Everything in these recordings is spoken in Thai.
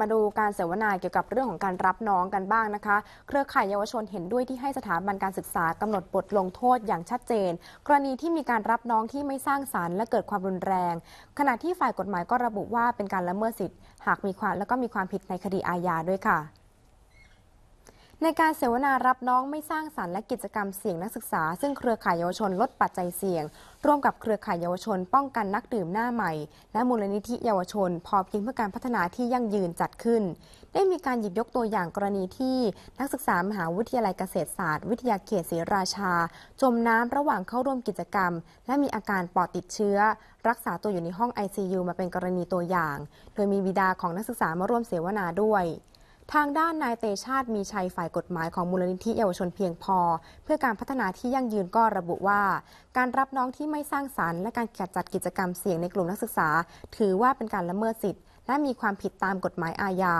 มาดูการเสวนาเกี่ยวกับเรื่องของการรับน้องกันบ้างนะคะ เครือข่ายเยาวชนเห็นด้วยที่ให้สถาบันการศึกษากำหนดบทลงโทษอย่างชัดเจน กรณีที่มีการรับน้องที่ไม่สร้างสารรค์และเกิดความรุนแรง ขณะที่ฝ่ายกฎหมายก็ระบุว่าเป็นการละเมิดสิทธิ์ หากมีความและก็มีความผิดในคดีอาญาด้วยค่ะ ในการเสวนารับน้องไม่สร้างสารรค์และกิจกรรมเสี่ยงนักศึกษา ซึ่งเครือข่ายเยาวชนลดปัจจัยเสี่ยง ร่วมกับเครือข่ายเยาวชน ป้องกันนักดื่มหน้าใหม่ และมูลนิธิเยาวชน พอเพียงเพื่อการพัฒนาที่ยั่งยืนจัดขึ้น ได้มีการหยิบยกตัวอย่างกรณีที่นักศึกษามหาวิทยาลัยเกษตรศาสตร์ วิทยาเขตศรีราชา จมน้ำระหว่างเข้าร่วมกิจกรรม และมีอาการปอดติดเชื้อ รักษาตัวอยู่ในห้อง ICU มาเป็นกรณีตัวอย่าง โดยมีบิดาของนักศึกษามาร่วมเสวนาด้วย ทางด้านนายเตชาติมีชัยฝ่ายกฎหมายของมูลนิธิเยาวชนเพียงพอ เพื่อการพัฒนาที่ยั่งยืนก็ระบุว่า การรับน้องที่ไม่สร้างสรรค์และการจัดกิจกรรมเสี่ยงในกลุ่มนักศึกษา ถือว่าเป็นการละเมิดสิทธิและมีความผิดตามกฎหมายอาญา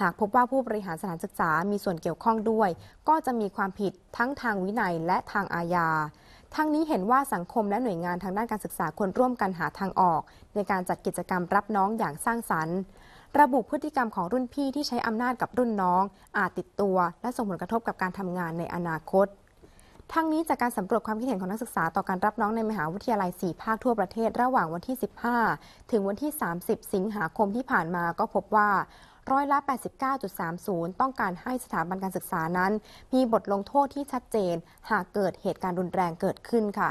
หากพบว่าผู้บริหารสถานศึกษามีส่วนเกี่ยวข้องด้วย ก็จะมีความผิดทั้งทางวินัยและทางอาญา ทั้งนี้เห็นว่าสังคมและหน่วยงานทางด้านการศึกษาควรร่วมกันหาทางออก ในการจัดกิจกรรมรับน้องอย่างสร้างสรรค์ ระบุพฤติกรรมของรุ่นพี่ที่ใช้อำนาจกับรุ่นน้อง อาจติดตัว และส่งผลกระทบกับการทำงานในอนาคต ทั้งนี้จากการสำรวจความคิดเห็นของนักศึกษาต่อการรับน้องในมหาวิทยาลัย 4 ภาคทั่วประเทศระหว่างวันที่ 15 ถึงวันที่ 30 สิงหาคมที่ผ่านมาก็พบว่าร้อยละ 89.30 ต้องการให้สถาบันการศึกษานั้น มีบทลงโทษที่ชัดเจน หากเกิดเหตุการณ์รุนแรงเกิดขึ้นค่ะ